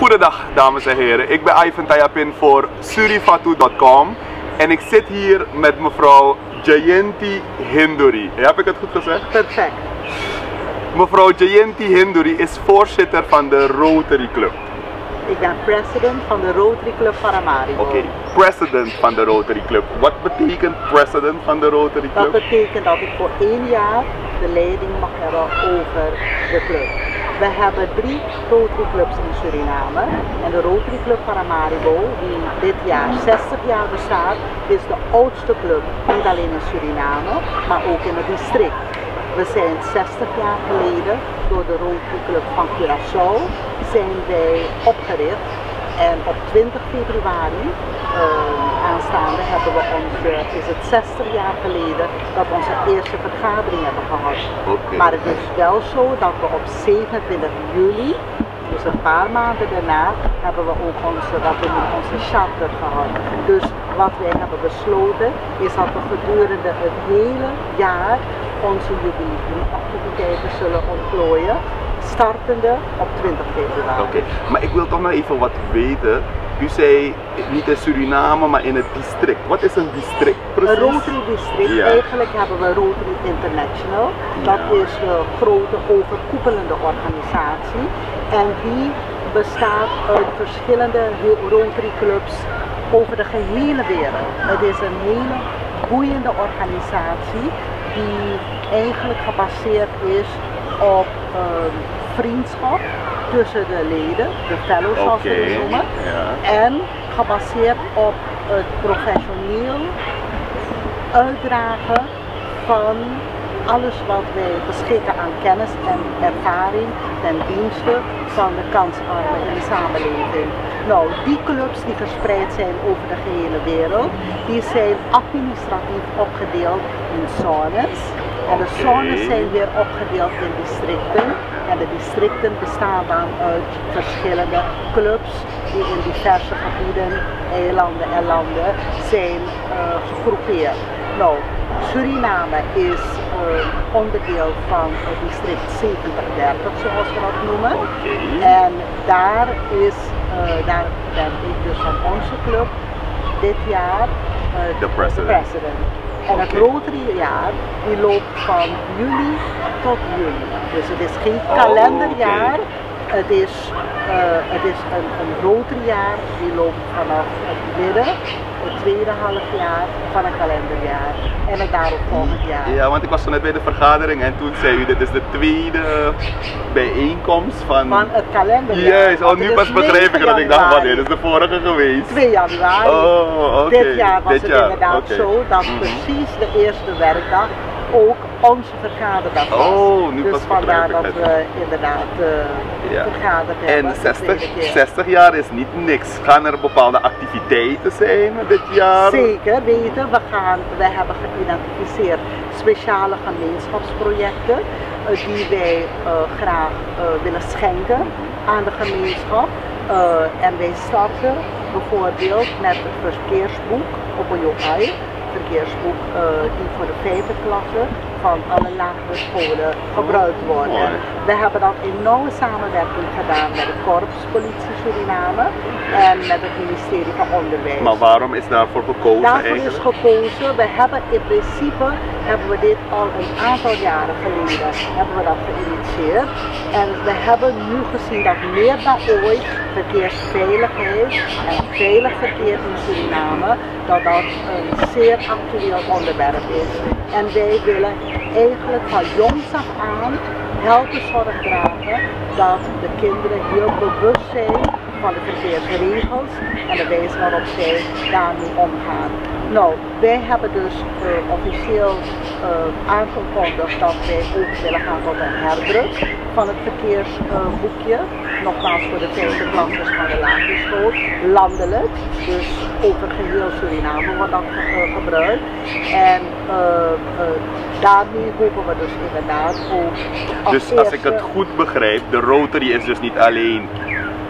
Goedendag dames en heren, ik ben Ivan Tayapin voor surifatu.com en ik zit hier met mevrouw Jayanti Hinduri. Heb ik het goed gezegd? Perfect. Mevrouw Jayanti Hinduri is voorzitter van de Rotary Club. Ik ben president van de Rotary Club Paramaribo. Oké, president van de Rotary Club. Wat betekent president van de Rotary Dat Club? betekent dat ik voor één jaar de leiding mag hebben over de club. We hebben drie Rotary Clubs in Suriname. En de Rotary Club Paramaribo, die dit jaar 60 jaar bestaat, is de oudste club. Niet alleen in Suriname, maar ook in het district. We zijn 60 jaar geleden door de Rotary Club van Curaçao zijn wij opgericht. En op 20 februari eh, aanstaande hebben we ons, eh, is het 60 jaar geleden dat we onze eerste vergadering hebben gehad. Maar het is wel zo dat we op 27 juli, dus een paar maanden daarna, hebben we ook onze, dat we onze charter gehad. Dus wat wij hebben besloten is dat we gedurende het hele jaar onze jubileumactiviteiten zullen ontplooien, startende op 20 februari. Oké, maar ik wil toch nog even wat weten. U zei niet in Suriname, maar in het district. Wat is een district precies? Een Rotary District, Ja. eigenlijk hebben we Rotary International. Dat Ja. is de grote overkoepelende organisatie. En die bestaat uit verschillende Rotary clubs over de gehele wereld. Het is een hele boeiende organisatie die eigenlijk gebaseerd is op ehm, vriendschap tussen de leden, de fellows zoals we noemen. ja. En gebaseerd op het professioneel uitdragen van alles wat wij beschikken aan kennis en ervaring ten dienste van de kansarmen in de samenleving. Nou, die clubs die verspreid zijn over de gehele wereld, die zijn administratief opgedeeld in zones. En de zones zijn weer opgedeeld in districten. En de districten bestaan dan uit verschillende clubs die in diverse gebieden, eilanden en landen zijn eh, gegroepeerd. Nou, Suriname is eh, onderdeel van het district 7030 zoals we dat noemen. En daar is, eh, daar ben ik dus van onze club dit jaar De president. president. En het. Rotary jaar die loopt van juli tot juli. Dus het is geen Oh, kalenderjaar. Het is, eh, het is een, een jaar die loopt vanaf het midden, het tweede halfjaar van een kalenderjaar. En het daaropvolgend jaar. Ja, want ik was zo net bij de vergadering en toen zei u dit is de tweede bijeenkomst van... Van het kalenderjaar. Juist, oh, Want nu pas is begreep ik 9 dat ik dacht, wanneer is de vorige geweest? 2 januari. Oh, oké. Dit jaar was Dit het jaar, inderdaad zo dat Mhm. precies de eerste werkdag ook onze vergaderdag was. Oh, nu dus pas vandaar dat we inderdaad eh, Ja. vergaderd hebben. En de 60, tweede keer. 60 jaar is niet niks. Gaan er bepaalde activiteiten zijn dit jaar? Zeker weten, we, gaan, we hebben geïdentificeerd speciale gemeenschapsprojecten eh, die wij eh, graag willen schenken aan de gemeenschap. En wij starten bijvoorbeeld met het verkeersboek op een verkeersboek eh, die voor de vijfde klasse van alle lagere scholen gebruikt wordt. mooi. En we hebben dat in nauwe samenwerking gedaan met de Korpspolitie Suriname en met het ministerie van Onderwijs. Maar waarom is daarvoor gekozen Daarvoor is gekozen, we hebben in principe hebben we dit al een aantal jaren geleden hebben we dat geïnitieerd. En we hebben nu gezien dat meer dan ooit verkeersveiligheid en veilig verkeer in Suriname, dat dat een zeer up to you on the battlefield. En wij willen eigenlijk van jongs af aan helpen zorg dragen dat de kinderen heel bewust zijn van de verkeersregels en de wijze waarop zij daarmee omgaan. Nou, wij hebben dus eh, officieel eh, aangekondigd dat wij ook willen gaan tot een herdruk van het verkeersboekje. Nogmaals voor de vijfde klassers van de lagere school, landelijk. Dus over geheel Suriname wordt dat ge- eh, gebruikt. En eh, eh, daarmee hopen we dus inderdaad ook als Dus als ik het goed begrijp, de Rotary is dus niet alleen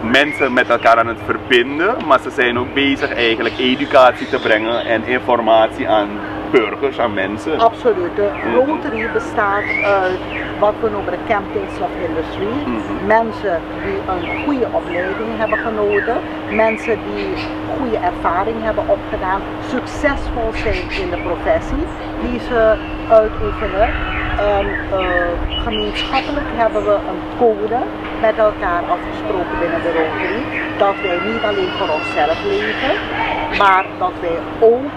mensen met elkaar aan het verbinden, maar ze zijn ook bezig eigenlijk educatie te brengen en informatie aan burgers, aan mensen. Absoluut. De Rotary bestaat uit wat we noemen de campings of industry. Mhm. Mensen die een goede opleiding hebben genoten, mensen die goede ervaring hebben opgedaan, succesvol zijn in de professie die ze uitoefenen. En eh, gemeenschappelijk hebben we een code met elkaar afgesproken binnen de Rotary dat wij niet alleen voor onszelf leven, maar dat wij ook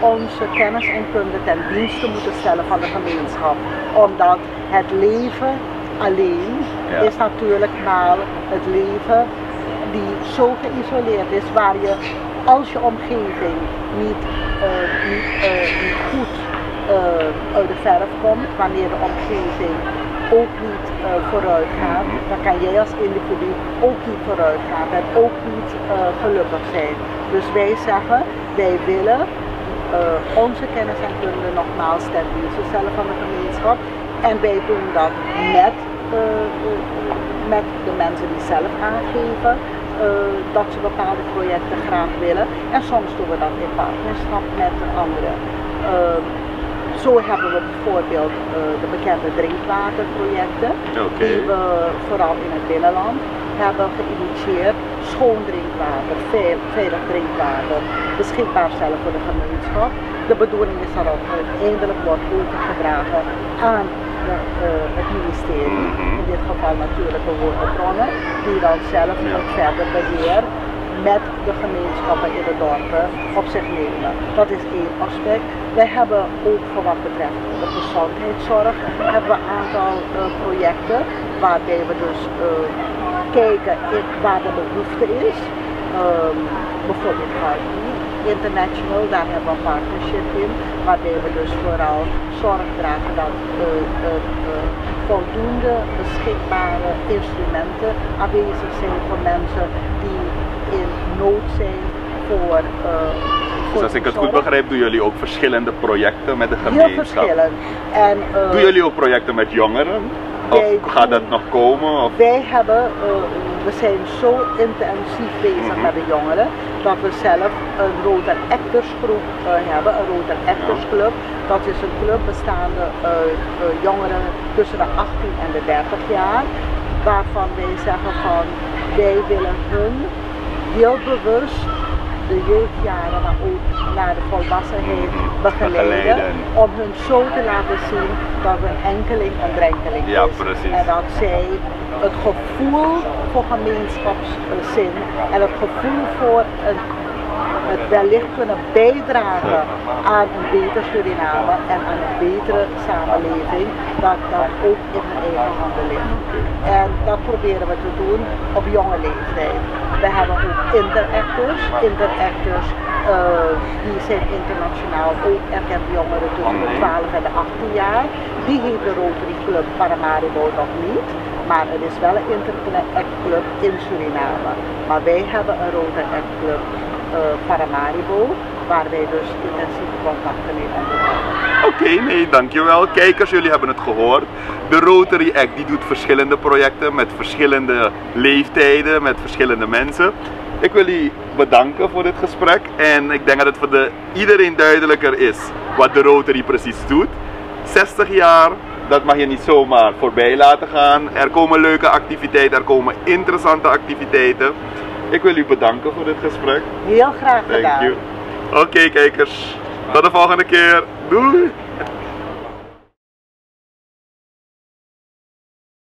onze kennis en kunde ten dienste moeten stellen van de gemeenschap. Omdat het leven alleen Ja. is natuurlijk maar het leven die zo geïsoleerd is, waar je als je omgeving niet, eh, niet, eh, niet goed eh, uit de verf komt, wanneer de omgeving ook niet vooruit gaat, dan kan jij als individu ook niet vooruit gaan en ook niet gelukkig zijn. Dus wij zeggen, wij willen eh, onze kennis en kunde nogmaals ten dienste stellen van de gemeenschap. En wij doen dat met, eh, eh, met de mensen die zelf aangeven dat ze bepaalde projecten graag willen. En soms doen we dat in partnerschap met anderen. Zo hebben we bijvoorbeeld eh, de bekende drinkwaterprojecten, die we vooral in het binnenland hebben geïnitieerd. Schoon drinkwater, veil- veilig drinkwater, beschikbaar stellen voor de gemeenschap. De bedoeling is dat het uiteindelijk wordt overgedragen aan de, eh, het ministerie, Mhm. in dit geval natuurlijke waterbronnen, die dan zelf het verder beheer met de gemeenschappen in de dorpen op zich nemen. Dat is één aspect. Wij hebben ook voor wat betreft de gezondheidszorg hebben we een aantal eh, projecten waarbij we dus eh, kijken in- waar de behoefte is. Ehm, bijvoorbeeld Heartbeat International, daar hebben we een partnership in, waarbij we dus vooral zorg dragen dat eh, voldoende beschikbare instrumenten aanwezig zijn voor mensen die in nood zijn voor. voor Dus als ik het goed begrijp, doen jullie ook verschillende projecten met de Heel gemeenschap. verschillend. En, eh, Doen jullie ook projecten met jongeren? Of gaat dat nog komen? Of? Wij hebben, eh, we zijn zo intensief bezig Mhm. met de jongeren dat we zelf een Roter Actors groep hebben, een Roter Actors Club. Dat is een club bestaande uit jongeren tussen de 18 en de 30 jaar, waarvan wij zeggen van wij willen hun heel bewust de jeugdjaren, maar ook naar de volwassenheid begeleiden, om hun zo te laten zien dat een enkeling een drenkeling Ja, is. precies. En dat zij het gevoel voor gemeenschapszin en het gevoel voor een, het wellicht kunnen bijdragen aan een beter Suriname en aan een betere samenleving, dat dat ook in hun eigen handen ligt. En dat proberen we te doen op jonge leeftijd. We hebben ook interactors. Interactors eh, die zijn internationaal ook erkend jongeren tussen de 12 en de 18 jaar. Die heeft de Rotary Club Paramaribo nog niet. Maar het is wel een Interact Club in Suriname. Maar wij hebben een Rotary Club Paramaribo, waar wij dus intensieve contacten mee onderhouden. Oké, nee, dankjewel. Kijkers, jullie hebben het gehoord. De Rotary Act die doet verschillende projecten met verschillende leeftijden, met verschillende mensen. Ik wil jullie bedanken voor dit gesprek en ik denk dat het voor de, iedereen duidelijker is wat de Rotary precies doet. 60 jaar, dat mag je niet zomaar voorbij laten gaan. Er komen leuke activiteiten, er komen interessante activiteiten. Ik wil u bedanken voor dit gesprek. Heel graag gedaan. Oké kijkers, tot de volgende keer. Doei!